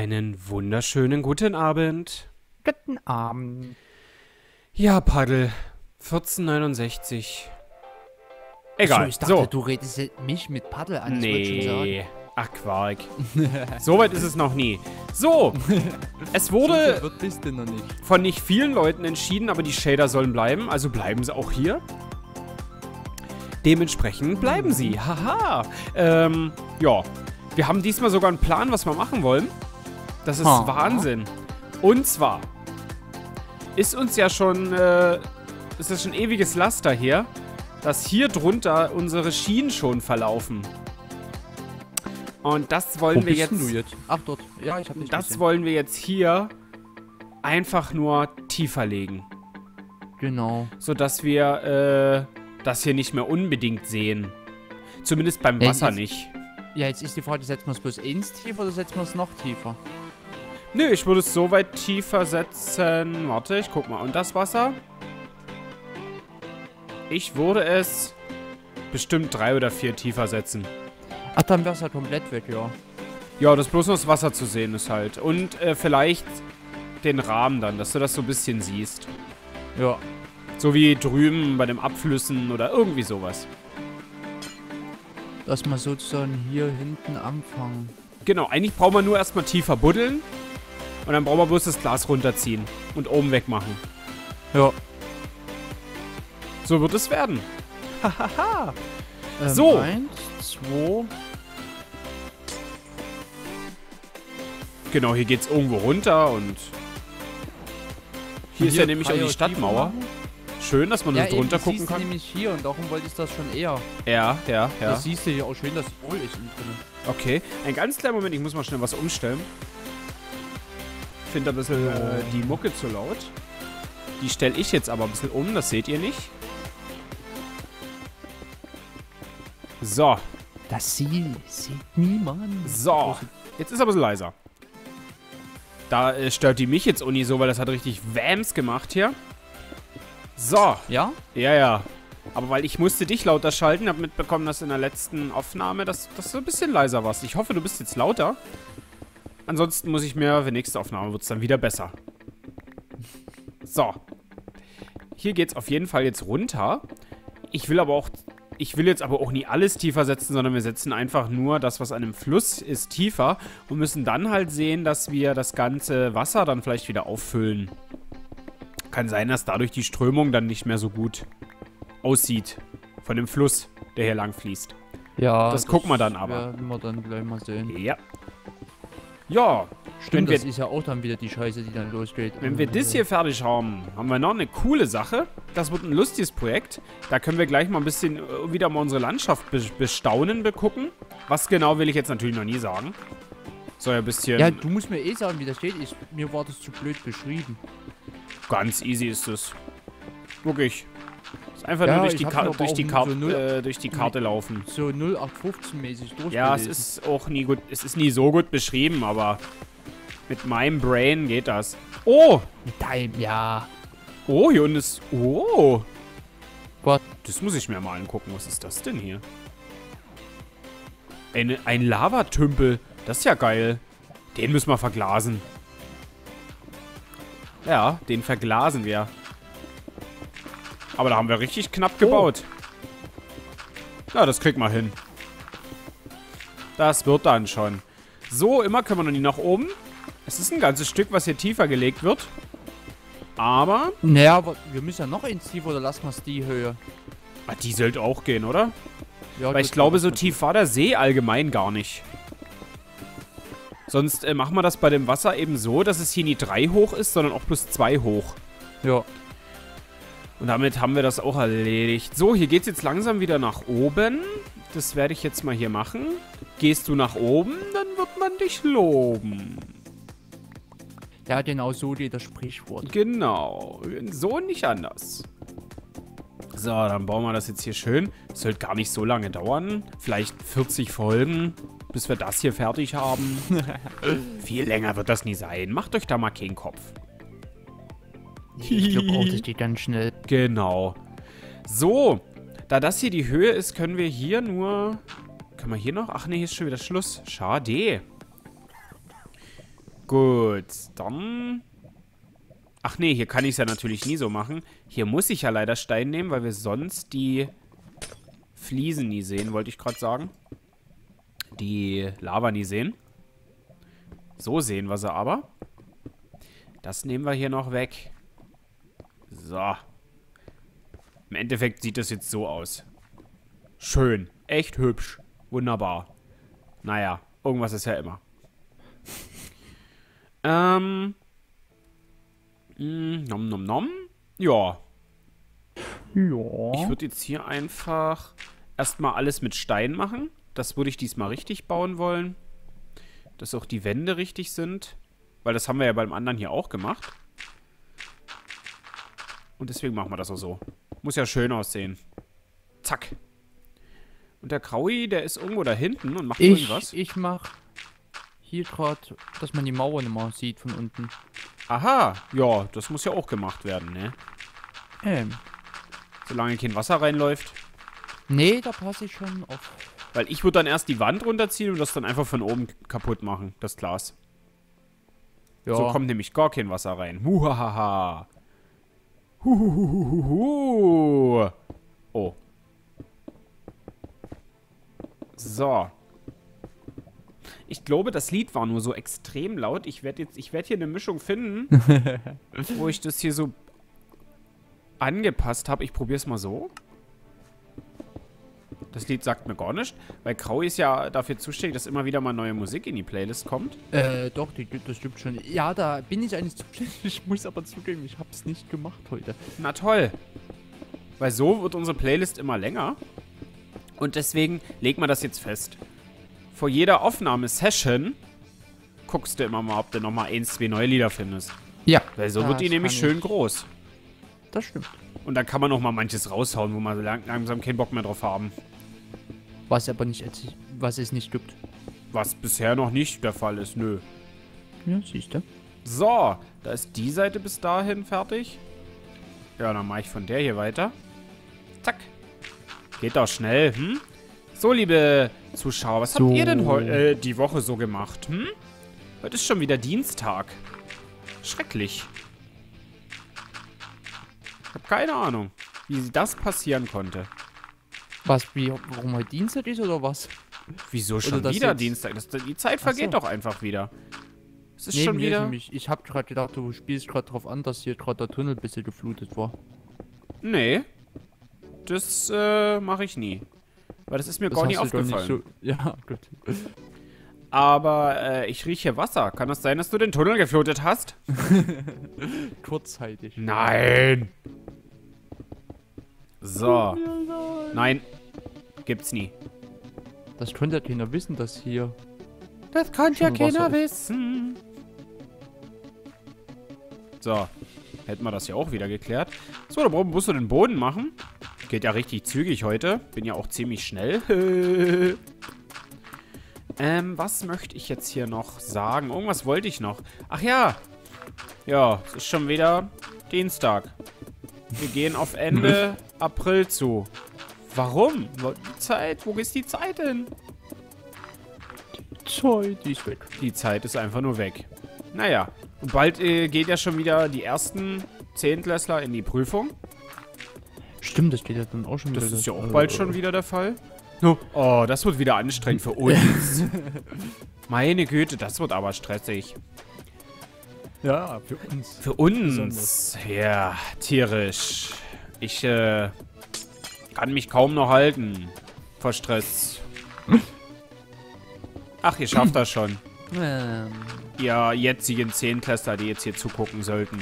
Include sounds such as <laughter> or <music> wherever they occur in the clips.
Einen wunderschönen guten Abend. Guten Abend. Ja, Paddel. 1469. Egal. So, ich dachte, so. du redest mich mit Paddel an. das wollte ich schon Nee. Ach, Quark. <laughs> Soweit ist es noch nie. So. <laughs> Es wurde nicht. von nicht vielen Leuten entschieden, aber die Shader sollen bleiben. Also bleiben sie auch hier. Dementsprechend bleiben sie. Haha. Ähm, ja. Wir haben diesmal sogar einen Plan, was wir machen wollen. Das ist Ha. Wahnsinn. Und zwar ist uns ja schon, äh, ist das schon ewiges Laster hier, dass hier drunter unsere Schienen schon verlaufen. Und das wollen Wo wir jetzt. jetzt? Ach, dort. Ja, ich hab dich Das gesehen. wollen wir jetzt hier einfach nur tiefer legen. Genau. Sodass wir äh, das hier nicht mehr unbedingt sehen. Zumindest beim Ja, Wasser jetzt- nicht. Ja, jetzt ist die Frage, setzen wir es bloß ins tiefer oder setzen wir es noch tiefer? Nö, ich würde es so weit tiefer setzen. Warte, ich guck mal. Und das Wasser? Ich würde es bestimmt drei oder vier tiefer setzen. Ach, dann wär's halt komplett weg, ja. Ja, dass bloß noch das Wasser zu sehen ist halt. Und äh, vielleicht den Rahmen dann, dass du das so ein bisschen siehst. Ja. So wie drüben bei den Abflüssen oder irgendwie sowas. Dass wir sozusagen hier hinten anfangen. Genau, eigentlich brauchen wir nur erstmal tiefer buddeln. Und dann brauchen wir bloß das Glas runterziehen und oben wegmachen. Ja. So wird es werden. Hahaha. Ähm, So. Eins, zwei. Genau, hier geht's irgendwo runter und hier ist ja nämlich auch die Stadtmauer. Schön, dass man Ja, da drunter gucken kann. nämlich hier und darum wollte ich das schon eher. Ja, ja, ja. Das siehst du hier auch schön, dass es voll ist innen drin. Okay, ein ganz kleiner Moment, ich muss mal schnell was umstellen. Ich finde ein bisschen äh, die Mucke zu laut. Die stelle ich jetzt aber ein bisschen um, das seht ihr nicht. So, Das sieht, sieht niemand. so. Jetzt ist aber so leiser. Da äh, stört die mich jetzt Uni so, weil das hat richtig Wams gemacht hier. So, Ja? ja, ja. Aber weil ich musste dich lauter schalten, habe mitbekommen, dass in der letzten Aufnahme, dass, dass du ein bisschen leiser warst. Ich hoffe, du bist jetzt lauter. Ansonsten muss ich mir, für nächste Aufnahme wird es dann wieder besser. So. Hier geht es auf jeden Fall jetzt runter. Ich will aber auch, ich will jetzt aber auch nie alles tiefer setzen, sondern wir setzen einfach nur das, was an dem Fluss ist, tiefer und müssen dann halt sehen, dass wir das ganze Wasser dann vielleicht wieder auffüllen. Kann sein, dass dadurch die Strömung dann nicht mehr so gut aussieht. Von dem Fluss, der hier lang fließt. Ja. Das gucken wir dann aber. Werden wir dann gleich mal sehen. Ja. Ja, Stimmt, Wenn das wir- ist ja auch dann wieder die Scheiße, die dann losgeht. wenn wir das hier fertig haben, haben wir noch eine coole Sache. Das wird ein lustiges Projekt. Da können wir gleich mal ein bisschen äh, wieder mal unsere Landschaft be bestaunen, begucken. Was genau will ich jetzt natürlich noch nie sagen. Soll ja ein bisschen... Ja, du musst mir eh sagen, wie das steht. Ich, mir war das zu blöd beschrieben. Ganz easy ist es. Wirklich. Ist einfach Ja, nur durch die, durch, die so Kar null- äh, durch die Karte laufen. So 0815-mäßig durchgelesen. Ja, es ist auch nie gut. Es ist nie so gut beschrieben, aber mit meinem Brain geht das. Oh! Mit deinem, ja. Oh, hier unten ist. Oh! Gott. Das muss ich mir mal angucken. Was ist das denn hier? Eine, ein Lavatümpel. Das ist ja geil. Den müssen wir verglasen. Ja, den verglasen wir. Aber da haben wir richtig knapp gebaut. Ja, das kriegt man hin. Das wird dann schon. So, immer können wir noch nie nach oben. Es ist ein ganzes Stück, was hier tiefer gelegt wird. Aber Naja, aber wir müssen ja noch ins Tief oder lassen wir es die Höhe? Ah, die sollte auch gehen, oder? Ja, Weil ich glaube, so mal tief war der See allgemein gar nicht. Sonst äh, machen wir das bei dem Wasser eben so, dass es hier nie 3 hoch ist, sondern auch plus 2 hoch. Ja. Und damit haben wir das auch erledigt. So, hier geht es jetzt langsam wieder nach oben. Das werde ich jetzt mal hier machen. Gehst du nach oben, dann wird man dich loben. Ja, genau so geht das Sprichwort. Genau. So nicht anders. So, dann bauen wir das jetzt hier schön. Das sollte gar nicht so lange dauern. Vielleicht 40 Folgen, bis wir das hier fertig haben. <laughs> Viel länger wird das nie sein. Macht euch da mal keinen Kopf. Ich glaube auch, das <laughs> geht ganz schnell. Genau. So, da das hier die Höhe ist, können wir hier nur... Können wir hier noch? Ach nee, hier ist schon wieder Schluss. Schade. Gut, dann... Ach nee, hier kann ich es ja natürlich nie so machen. Hier muss ich ja leider Stein nehmen, weil wir sonst die Fliesen nie sehen, wollte ich gerade sagen. Die Lava nie sehen. So sehen wir sie aber. Das nehmen wir hier noch weg. So. Im Endeffekt sieht das jetzt so aus. Schön. Echt hübsch. Wunderbar. Naja, irgendwas ist ja immer. <laughs> ähm. Mm, nom nom nom. Ja. Ja. Ich würde jetzt hier einfach erstmal alles mit Stein machen. Das würde ich diesmal richtig bauen wollen. Dass auch die Wände richtig sind. Weil das haben wir ja beim anderen hier auch gemacht. Und deswegen machen wir das auch so. Muss ja schön aussehen. Zack. Und der Kraui, der ist irgendwo da hinten und macht ich, irgendwas. ich mach hier gerade, dass man die Mauer nicht mehr sieht von unten. Aha. Ja, das muss ja auch gemacht werden, ne? Ähm. Solange kein Wasser reinläuft. Nee, da passe ich schon auf. Weil ich würde dann erst die Wand runterziehen und das dann einfach von oben kaputt machen, das Glas. Ja. So kommt nämlich gar kein Wasser rein. Huhahaha. Huhuhuhuhu. Oh. So. Ich glaube, das Lied war nur so extrem laut. Ich werde jetzt, ich werde hier eine Mischung finden, <laughs> wo ich das hier so angepasst habe. Ich probiere es mal so. Das Lied sagt mir gar nicht, weil Krau ist ja dafür zuständig, dass immer wieder mal neue Musik in die Playlist kommt. Äh, doch, die, das stimmt schon. Ja, da bin ich eigentlich zuständig. <laughs> Ich muss aber zugeben, ich hab's nicht gemacht heute. Na toll. Weil so wird unsere Playlist immer länger. Und deswegen legt man das jetzt fest. Vor jeder Aufnahmesession guckst du immer mal, ob du nochmal ein, zwei neue Lieder findest. Ja. Weil so wird die nämlich schön ich. groß. Das stimmt. Und dann kann man noch mal manches raushauen, wo man lang langsam keinen Bock mehr drauf haben. Was aber nicht, was es nicht gibt. Was bisher noch nicht der Fall ist, nö. Ja, siehst du. So, da ist die Seite bis dahin fertig. Ja, dann mache ich von der hier weiter. Zack. Geht doch schnell, hm? So, liebe Zuschauer, was So. habt ihr denn heute äh, die Woche so gemacht, hm? Heute ist schon wieder Dienstag. Schrecklich. Ich habe keine Ahnung, wie das passieren konnte. Was, wie, warum heute Dienstag ist oder was? Wieso schon wieder jetzt- Dienstag? Das, die Zeit vergeht so. doch einfach wieder. Es ist Nee, schon wieder... nämlich- ich hab gerade gedacht, du spielst gerade drauf an, dass hier gerade der Tunnel ein bisschen geflutet war. Nee. Das äh, mache ich nie. Weil das ist mir Das gar nie nicht aufgefallen. So, <laughs> ja, gut. Aber äh, ich rieche Wasser. Kann das sein, dass du den Tunnel geflutet hast? <laughs> Kurzzeitig. Nein. So. Nein. Gibt's nie. Das könnte ja keiner wissen, dass hier. Das kann ja keiner ist. wissen. So. Hätten wir das ja auch wieder geklärt. So, da brauchen- musst du den Boden machen. Geht ja richtig zügig heute. Bin ja auch ziemlich schnell. <laughs> ähm, was möchte ich jetzt hier noch sagen? Irgendwas wollte ich noch. Ach ja. Ja, es ist schon wieder Dienstag. Wir gehen auf Ende <laughs> April zu. Warum? Die Zeit, wo ist die Zeit hin? Zeit, die ist weg. Die Zeit ist einfach nur weg. Naja, und bald äh, geht ja schon wieder die ersten Zehntklässler in die Prüfung. Stimmt, das geht ja dann auch schon Das wieder. ist ja auch bald schon wieder der Fall. Oh, das wird wieder anstrengend für uns. <laughs> Meine Güte, das wird aber stressig. Ja, für uns. Für uns. Besonders. Ja, tierisch. Ich äh, kann mich kaum noch halten vor Stress. Ach, ihr schafft das schon. Ähm, Ihr jetzigen Zehnklässler, die jetzt hier zugucken sollten.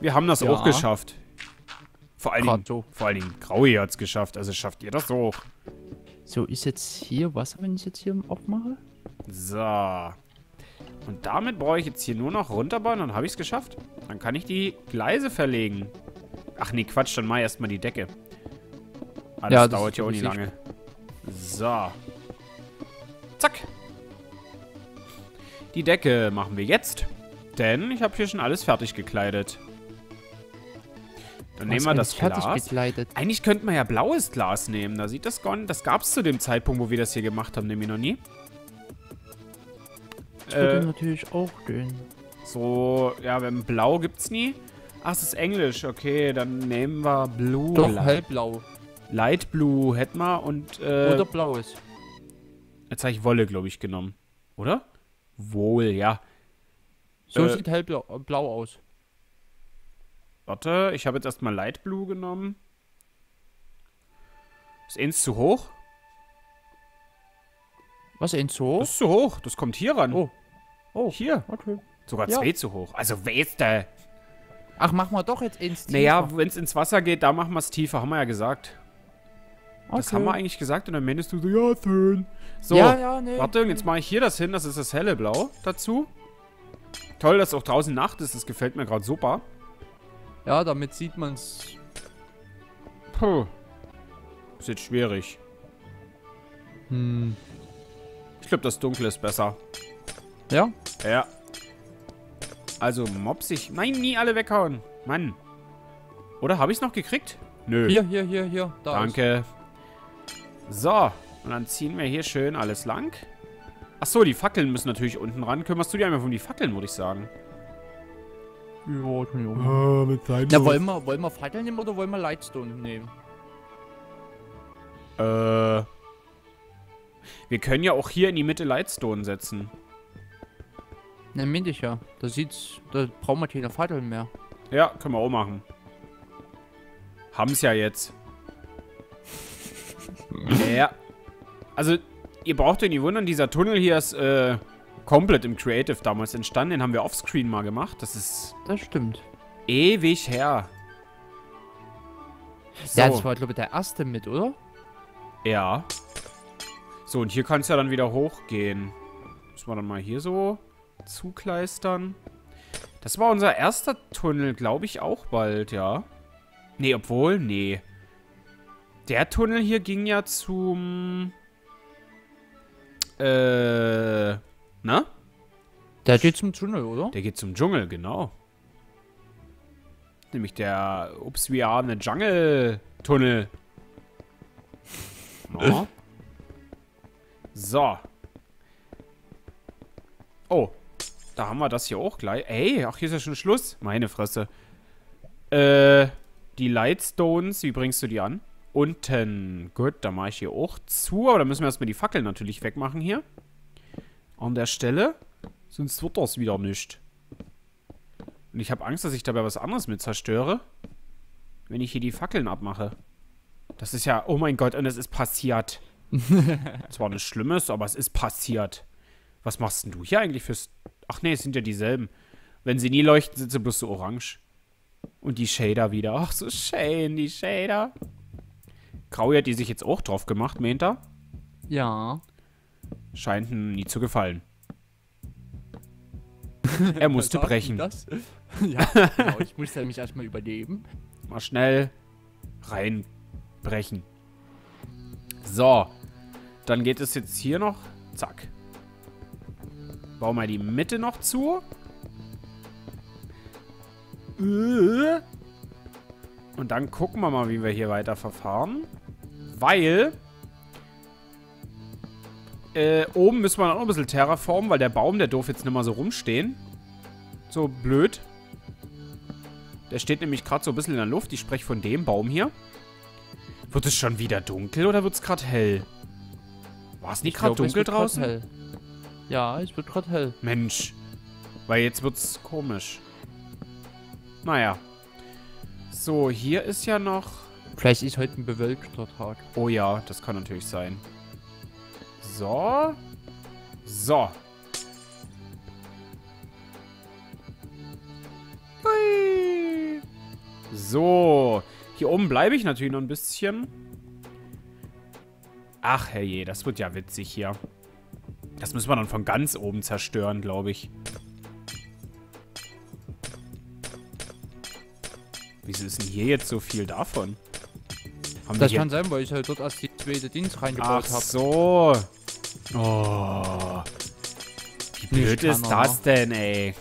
Wir haben das Ja. auch geschafft. Vor allen Dingen, so. vor allen Dingen Graui hat es geschafft. Also schafft ihr das auch. so, ist jetzt hier Wasser, wenn ich jetzt hier aufmache? So. Und damit brauche ich jetzt hier nur noch runterbauen, dann habe ich es geschafft. Dann kann ich die Gleise verlegen. Ach nee, Quatsch, dann ich erstmal die Decke. Ah, das Ja, das dauert ja auch nicht lange. So. Zack. Die Decke machen wir jetzt. Denn ich habe hier schon alles fertig gekleidet. Dann nehmen wir das fertig Glas. gekleidet. Eigentlich könnte man ja blaues Glas nehmen. Da sieht das gar nicht. Das gab es zu dem Zeitpunkt, wo wir das hier gemacht haben, nämlich noch nie. Das würde Äh, natürlich auch gehen. so, ja, wenn Blau gibt's nie. Ach, es ist Englisch. Okay, dann nehmen wir Blue. Doch, Light, hellblau. Light Blue hätten wir und äh, Oder blaues. jetzt habe ich Wolle, glaube ich, genommen. Oder? Wohl, ja. So Äh, sieht hellblau äh, blau aus. Warte, ich habe jetzt erstmal Light Blue genommen. Ist eins zu hoch? Was, ein Zoo? Das ist zu hoch. Das kommt hier ran. Oh. Oh, Hier. okay. Sogar Ja. zwei zu hoch. Also, weißt du. Ach, machen wir doch jetzt ins Naja, wenn es ins Wasser geht, da machen wir es tiefer. Haben wir ja gesagt. okay. Das haben wir eigentlich gesagt und dann meinst du so, ja, schön. So, Ja, ja, nee. warte, und jetzt mache ich hier das hin. Das ist das helle Blau dazu. Toll, dass auch draußen Nacht ist. Das gefällt mir gerade super. Ja, damit sieht man's. Puh. Ist jetzt schwierig. Hm. Ich glaube, das Dunkle ist besser. Ja? Ja. Also mopsig. Nein, nie alle weghauen. Mann. Oder habe ich es noch gekriegt? Nö. Hier, hier, hier, hier. Da Danke. So. Und dann ziehen wir hier schön alles lang. Ach so, die Fackeln müssen natürlich unten ran. Kümmerst du dich einfach um die Fackeln, würde ich sagen. Ist. Ja, ich machen. Ah, mit Zeit. Na, wollen wir, wollen wir Fackeln nehmen oder wollen wir Lightstone nehmen? Äh. Wir können ja auch hier in die Mitte Lightstone setzen. Na, meinte ich ja. Da sieht's. Da brauchen wir keine Fackeln mehr. Ja, können wir auch machen. Haben's ja jetzt. <laughs> ja. Also, ihr braucht euch nicht wundern, dieser Tunnel hier ist äh, komplett im Creative damals entstanden. Den haben wir offscreen mal gemacht. Das ist Das stimmt. ewig her. So, Ja, das war, glaube ich, der erste mit, oder? ja. So, und hier kann es ja dann wieder hochgehen. Müssen wir dann mal hier so zukleistern. Das war unser erster Tunnel, glaube ich, auch bald, ja. Nee, obwohl, nee. Der Tunnel hier ging ja zum... Äh... Na? Der geht zum Tunnel, oder? Der geht zum Dschungel, genau. Nämlich der Ups, we are in the Jungle Tunnel. <laughs> No. So. Oh. Da haben wir das hier auch gleich. Ey, ach, hier ist ja schon Schluss. Meine Fresse. Äh, die Lightstones, wie bringst du die an? Unten. Gut, da mache ich hier auch zu. Aber da müssen wir erstmal die Fackeln natürlich wegmachen hier. An der Stelle. Sonst wird das wieder nicht. Und ich habe Angst, dass ich dabei was anderes mit zerstöre. Wenn ich hier die Fackeln abmache. Das ist ja, oh mein Gott, und es ist passiert. <laughs> Zwar nichts Schlimmes, aber es ist passiert. Was machst denn du hier eigentlich fürs... Ach nee, es sind ja dieselben. Wenn sie nie leuchten, sind sie bloß so orange. Und die Shader wieder. Ach, so schön, die Shader. Kraui hat die sich jetzt auch drauf gemacht, meint er? Ja. Scheint ihm nie zu gefallen. <laughs> Er musste brechen. Das? <laughs> ja, genau. Ich musste mich erstmal überleben. Mal schnell reinbrechen. So. Dann geht es jetzt hier noch. Zack. Bau mal die Mitte noch zu. Und dann gucken wir mal, wie wir hier weiter verfahren. Weil... Äh, oben müssen wir noch ein bisschen terraformen, weil der Baum, der darf jetzt nicht mal so rumstehen. So blöd. Der steht nämlich gerade so ein bisschen in der Luft. Ich spreche von dem Baum hier. Wird es schon wieder dunkel oder wird es gerade hell? War es nicht Ich gerade dunkel grad draußen? Hell. Ja, es wird gerade hell. Mensch. Weil jetzt wird's komisch. Naja. So, hier ist ja noch... Vielleicht ist heute ein bewölkter Tag. Oh ja, das kann natürlich sein. So. So. Hui. So. Hier oben bleibe ich natürlich noch ein bisschen. Ach, herrje, das wird ja witzig hier. Das müssen wir dann von ganz oben zerstören, glaube ich. Wieso ist denn hier jetzt so viel davon? Haben Das kann sein, weil ich halt dort erst die zweite Dings reingebaut Ach habe. so. Oh. Wie blöd ist er, das denn, ey?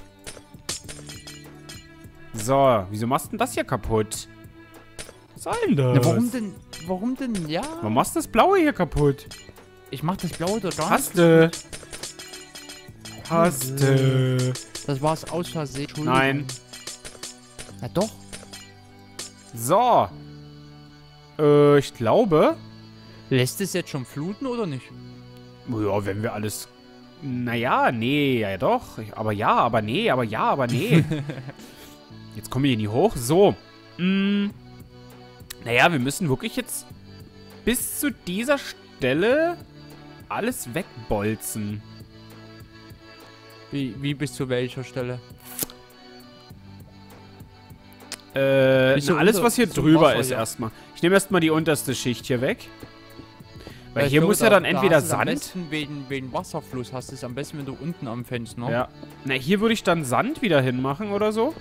So, wieso machst du denn das hier kaputt? Was soll denn das? Na, warum denn? Warum denn? Ja. Warum machst du das Blaue hier kaputt? Ich mach das blaue da gar Hast du? Taste. Das war's aus Versehen. Nein. Na doch. So. Äh, ich glaube. Lässt es jetzt schon fluten oder nicht? Ja, wenn wir alles. Naja, nee, ja doch. Aber ja, aber nee, aber ja, aber nee. <laughs> jetzt kommen wir hier nie hoch. So. Mm, naja, wir müssen wirklich jetzt bis zu dieser Stelle alles wegbolzen. Wie, wie bis zu welcher Stelle? Äh, na, alles, was hier drüber Wasser, ist ja. erstmal. Ich nehme erstmal die unterste Schicht hier weg. Weil ich hier muss ja dann da entweder hast du es Am Sand. besten wegen, wegen Wasserfluss hast du es am besten, wenn du unten anfängst, ne? Ja. Na, hier würde ich dann Sand wieder hinmachen oder so.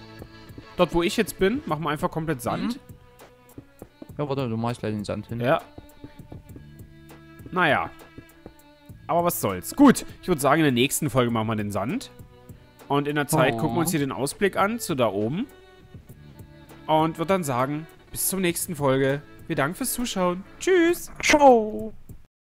Dort, wo ich jetzt bin, machen wir einfach komplett Sand. Ja, warte, du machst gleich den Sand hin. Ja. Naja. Aber was soll's. Gut, ich würde sagen, in der nächsten Folge machen wir den Sand. Und in der Zeit Oh. gucken wir uns hier den Ausblick an, zu da oben. Und würde dann sagen, bis zur nächsten Folge. Wir danken fürs Zuschauen. Tschüss. Ciao!